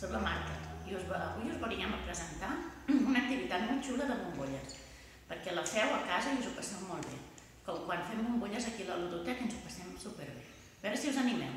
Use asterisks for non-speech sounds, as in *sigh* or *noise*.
sobre la Marta I us, avui us veníem a presentar *clears throat* una activitat molt xula de bombolles, perquè la feu a casa i us ho passeu molt bé. Com quan fem bombolles aquí a la ludoteca ens ho passem superbé. A veure si us animeu.